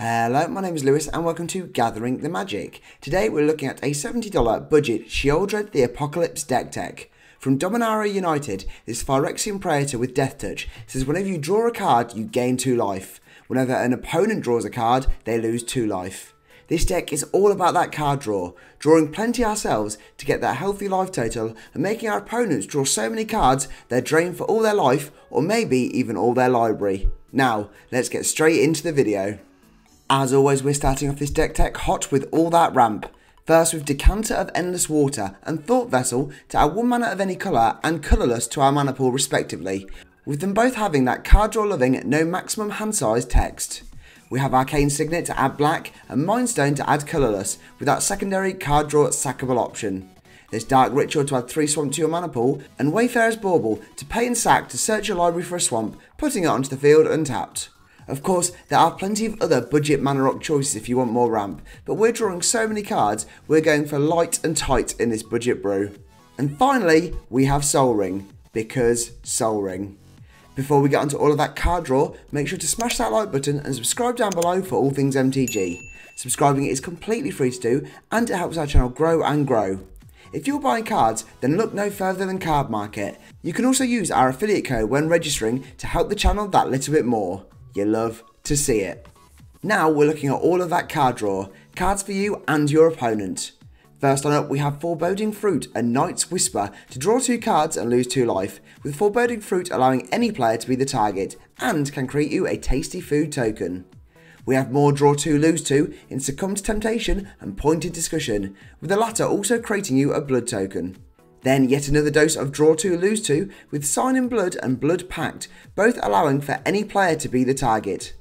Hello, my name is Lewis and welcome to Gathering the Magic. Today we're looking at a $70 budget Sheoldred the Apocalypse deck tech. From Dominaria United, this Phyrexian Praetor with Death Touch says whenever you draw a card, you gain 2 life. Whenever an opponent draws a card, they lose 2 life. This deck is all about that card draw, drawing plenty ourselves to get that healthy life total and making our opponents draw so many cards they're drained for all their life or maybe even all their library. Now, let's get straight into the video. As always, we're starting off this deck tech hot with all that ramp. First with Decanter of Endless Water and Thought Vessel to add one mana of any colour and colourless to our mana pool respectively, with them both having that card draw loving no maximum hand size text. We have Arcane Signet to add black and Mind Stone to add colourless with that secondary card draw sackable option. There's Dark Ritual to add 3 swamp to your mana pool and Wayfarer's Bauble to pay and sack to search your library for a swamp, putting it onto the field untapped. Of course, there are plenty of other budget mana rock choices if you want more ramp, but we're drawing so many cards, we're going for light and tight in this budget brew. And finally, we have Sol Ring, because Sol Ring. Before we get onto all of that card draw, make sure to smash that like button and subscribe down below for all things MTG. Subscribing is completely free to do, and it helps our channel grow and grow. If you're buying cards, then look no further than Cardmarket. You can also use our affiliate code when registering to help the channel that little bit more. You love to see it. Now we're looking at all of that card draw, cards for you and your opponent. First on up we have Foreboding Fruit and Night's Whisper to draw two cards and lose two life, with Foreboding Fruit allowing any player to be the target and can create you a tasty food token. We have more Draw 2 Lose 2 in Succumb to Temptation and Pointed Discussion, with the latter also creating you a blood token. Then yet another dose of Draw 2 Lose 2 with Sign in Blood and Blood Pact, both allowing for any player to be the target.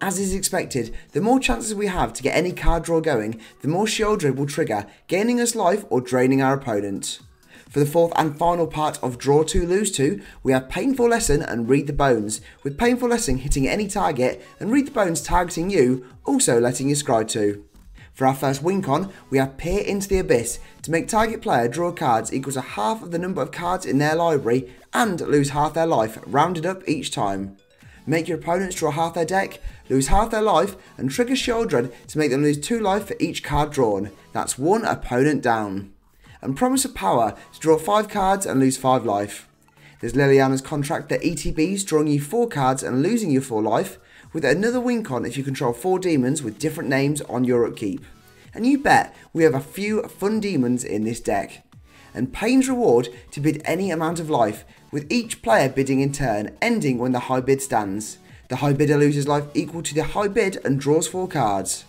As is expected, the more chances we have to get any card draw going, the more Sheoldred will trigger, gaining us life or draining our opponent. For the fourth and final part of Draw 2 Lose 2, we have Painful Lesson and Read the Bones, with Painful Lesson hitting any target and Read the Bones targeting you, also letting you scry to. For our first win con, we have Peer into the Abyss to make target player draw cards equals a half of the number of cards in their library and lose half their life, rounded up each time. Make your opponents draw half their deck, lose half their life, and trigger Sheoldred to make them lose 2 life for each card drawn. That's one opponent down. And Promise of Power to draw 5 cards and lose 5 life. There's Liliana's contract that ETBs drawing you 4 cards and losing you 4 life, with another win con if you control 4 demons with different names on your upkeep. And you bet we have a few fun demons in this deck. And Pain's reward to bid any amount of life, with each player bidding in turn, ending when the high bid stands. The high bidder loses life equal to the high bid and draws 4 cards.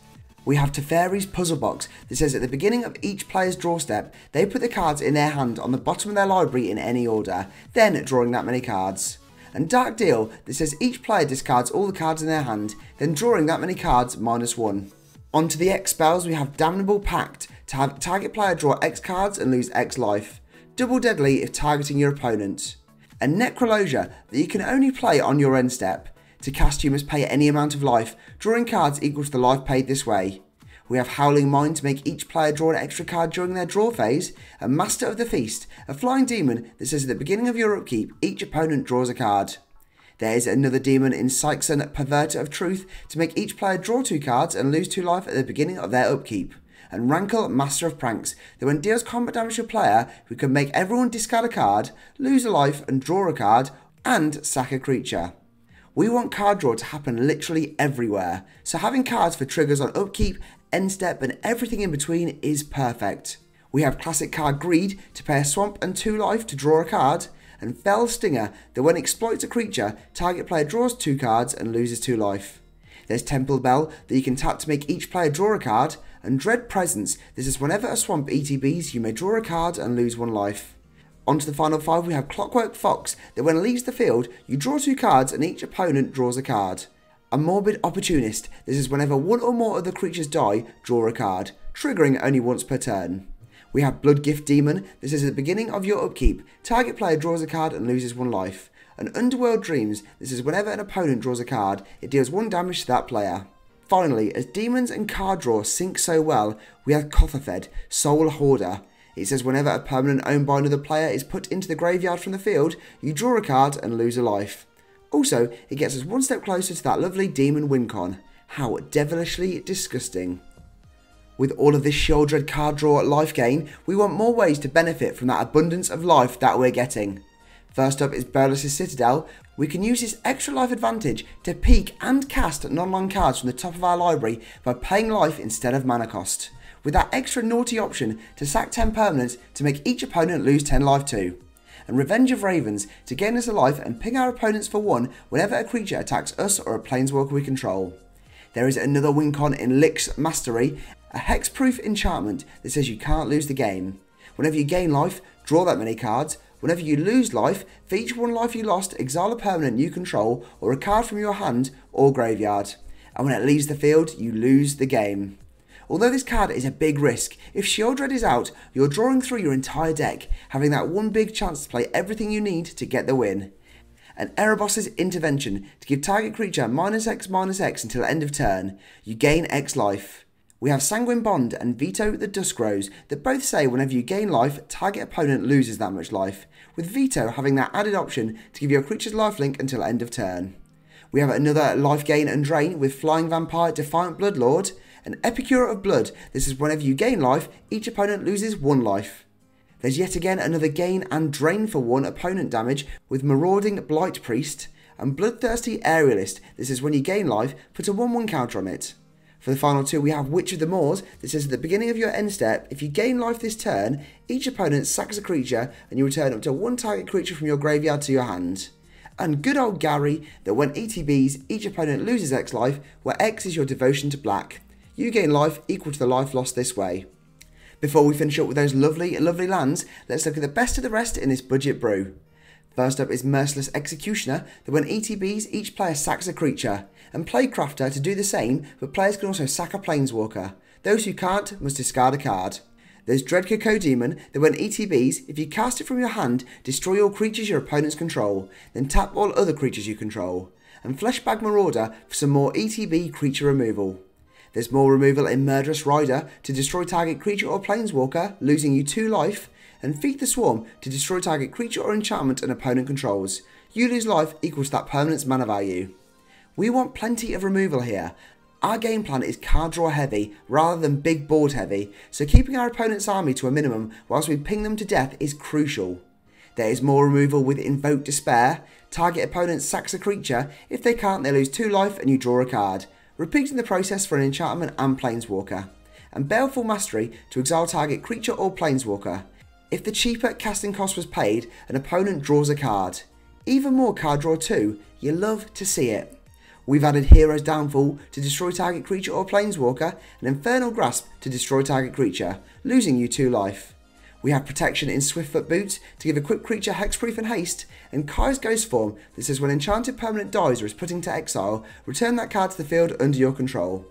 We have Teferi's puzzle box that says at the beginning of each player's draw step, they put the cards in their hand on the bottom of their library in any order, then drawing that many cards and Dark Deal that says each player discards all the cards in their hand, then drawing that many cards minus 1. Onto the X spells, we have Damnable Pact to have target player draw X cards and lose X life. Double Deadly if targeting your opponent. And Necrologia that you can only play on your end step. To cast you must pay any amount of life, drawing cards equal to the life paid this way. We have Howling Mind to make each player draw an extra card during their draw phase, and Master of the Feast, a flying demon that says at the beginning of your upkeep, each opponent draws a card. There is another demon in Syxon, Perverter of Truth, to make each player draw two cards and lose two life at the beginning of their upkeep. And Rankle, Master of Pranks, that when deals combat damage to a player who can make everyone discard a card, lose a life and draw a card, and sack a creature. We want card draw to happen literally everywhere, so having cards for triggers on upkeep end step, and everything in between is perfect. We have classic card Greed to pay a swamp and 2 life to draw a card, and Fell Stinger that when exploits a creature, target player draws 2 cards and loses 2 life. There's Temple Bell that you can tap to make each player draw a card, and Dread Presence, this is whenever a swamp ETBs, you may draw a card and lose 1 life. On to the final 5 we have Clockwork Fox that when it leaves the field, you draw 2 cards and each opponent draws a card. A Morbid Opportunist. This is whenever one or more of the creatures die, draw a card, triggering only once per turn. We have Bloodgift Demon. This is at the beginning of your upkeep. Target player draws a card and loses one life. And Underworld Dreams. This is whenever an opponent draws a card, it deals one damage to that player. Finally, as demons and card draw sync so well, we have Kothophed, Soul Hoarder. It says whenever a permanent owned by another player is put into the graveyard from the field, you draw a card and lose a life. Also, it gets us one step closer to that lovely demon Wincon. How devilishly disgusting. With all of this Sheoldred card draw life gain, we want more ways to benefit from that abundance of life that we're getting. First up is Bolas' Citadel. We can use this extra life advantage to peek and cast non-land cards from the top of our library by paying life instead of mana cost, with that extra naughty option to sack 10 permanents to make each opponent lose 10 life too. And Revenge of Ravens to gain us a life and ping our opponents for 1 whenever a creature attacks us or a planeswalker we control. There is another win con in Lich's Mastery, a hexproof enchantment that says you can't lose the game. Whenever you gain life, draw that many cards. Whenever you lose life, for each one life you lost, exile a permanent you control or a card from your hand or graveyard. And when it leaves the field, you lose the game. Although this card is a big risk, if Sheoldred is out, you're drawing through your entire deck, having that one big chance to play everything you need to get the win. And Erebos' intervention to give target creature minus X minus X until end of turn. You gain X life. We have Sanguine Bond and Vito the Duskrose that both say whenever you gain life, target opponent loses that much life, with Vito having that added option to give your creature's lifelink until end of turn. We have another life gain and drain with Flying Vampire Defiant Bloodlord, an Epicure of Blood. This is whenever you gain life, each opponent loses one life. There's yet again another gain and drain for one opponent damage with Marauding Blightpriest, and Bloodthirsty Aerialist. This is when you gain life, put a 1 1 counter on it. For the final two, we have Witch of the Moors that says at the beginning of your end step, if you gain life this turn, each opponent sacks a creature and you return up to one target creature from your graveyard to your hand. And good old Gary, that when ETBs, each opponent loses X life, where X is your devotion to black. You gain life equal to the life lost this way. Before we finish up with those lovely, lovely lands, let's look at the best of the rest in this budget brew. First up is Merciless Executioner, that when ETBs, each player sacks a creature, and Plaguecrafter to do the same, but players can also sack a Planeswalker. Those who can't must discard a card. There's Dread Cacodemon, that when ETBs, if you cast it from your hand, destroy all creatures your opponents control, then tap all other creatures you control. And Fleshbag Marauder for some more ETB creature removal. There's more removal in Murderous Rider to destroy target creature or planeswalker, losing you 2 life, and Feed the Swarm to destroy target creature or enchantment an opponent controls. You lose life equals that permanent's mana value. We want plenty of removal here. Our game plan is card draw heavy rather than big board heavy, so keeping our opponent's army to a minimum whilst we ping them to death is crucial. There is more removal with Invoke Despair. Target opponent sacks a creature. If they can't, they lose 2 life and you draw a card. Repeating the process for an enchantment and planeswalker. And Baleful Mastery to exile target creature or planeswalker. If the cheaper casting cost was paid, an opponent draws a card. Even more card draw too, you love to see it. We've added Hero's Downfall to destroy target creature or planeswalker, and Infernal Grasp to destroy target creature, losing you 2 life. We have protection in Swiftfoot Boots to give equipped creature hexproof and haste, and Kaya's Ghostform that says when enchanted permanent dies or is put into exile, return that card to the field under your control.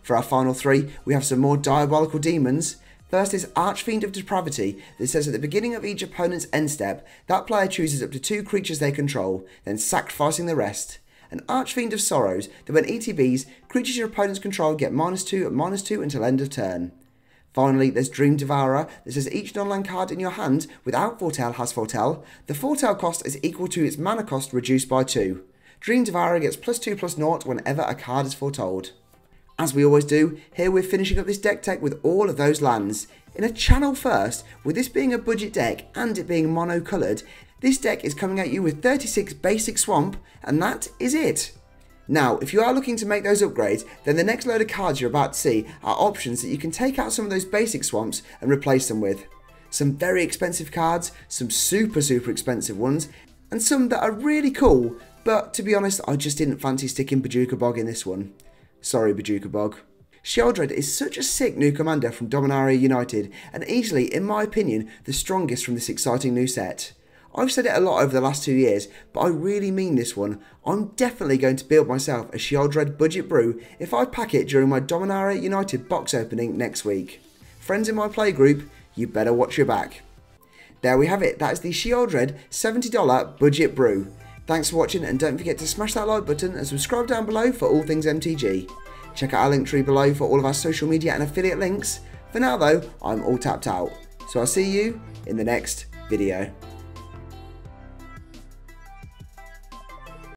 For our final three, we have some more diabolical demons, First is Archfiend of Depravity that says at the beginning of each opponent's end step, that player chooses up to two creatures they control, then sacrificing the rest. An Archfiend of Sorrows that when ETBs, creatures your opponents control get minus 2 and minus 2 until end of turn. Finally, there's Dream Devourer that says each non-land card in your hand without Foretell has Foretell. The Foretell cost is equal to its mana cost reduced by 2. Dream Devourer gets plus 2 plus 0 whenever a card is foretold. As we always do, here we're finishing up this deck tech with all of those lands. In a channel first, with this being a budget deck and it being mono-coloured, this deck is coming at you with 36 basic swamp, and that is it. Now, if you are looking to make those upgrades, then the next load of cards you're about to see are options that you can take out some of those basic swamps and replace them with. Some very expensive cards, some super super expensive ones, and some that are really cool, but to be honest, I just didn't fancy sticking Bojuka Bog in this one. Sorry, Bojuka Bog. Sheoldred is such a sick new commander from Dominaria United, and easily, in my opinion, the strongest from this exciting new set. I've said it a lot over the last two years, but I really mean this one. I'm definitely going to build myself a Sheoldred budget brew if I pack it during my Dominaria United box opening next week. Friends in my playgroup, you better watch your back. There we have it, that is the Sheoldred $70 budget brew. Thanks for watching and don't forget to smash that like button and subscribe down below for all things MTG. Check out our Linktree below for all of our social media and affiliate links. For now though, I'm all tapped out. So I'll see you in the next video.